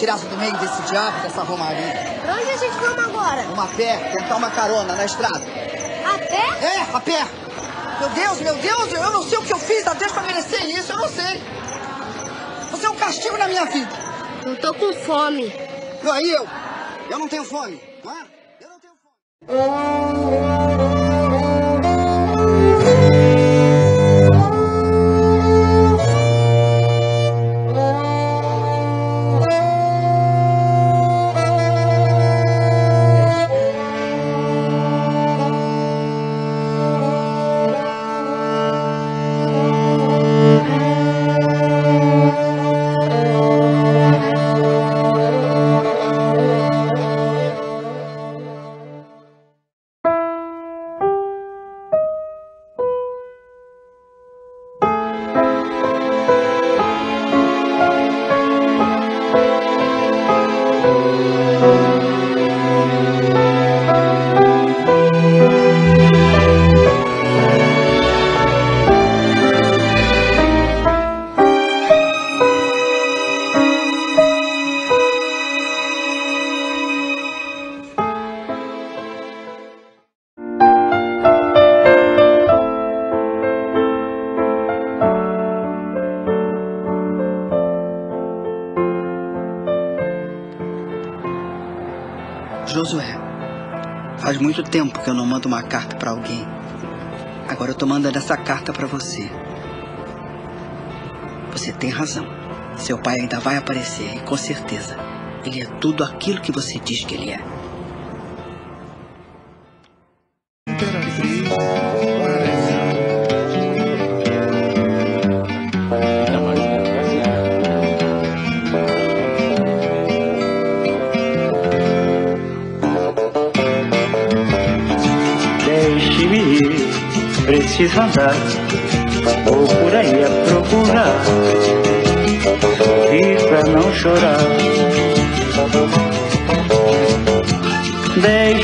tirasse do meio desse diabo, dessa romaria. Pra onde a gente vamos agora? Uma pé, tentar uma carona na estrada. A pé? É, a pé. Meu Deus, meu Deus, eu não sei o que eu fiz a Deus pra merecer isso, eu não sei. Você é um castigo na minha vida. Eu tô com fome. Não, aí eu, eu não tenho fome, não é? Eu não tenho fome. Josué, faz muito tempo que eu não mando uma carta pra alguém. Agora eu tô mandando essa carta pra você. Você tem razão. Seu pai ainda vai aparecer e com certeza ele é tudo aquilo que você diz que ele é. preciso andar ou por aí a procurar e pra não chorar. Deixa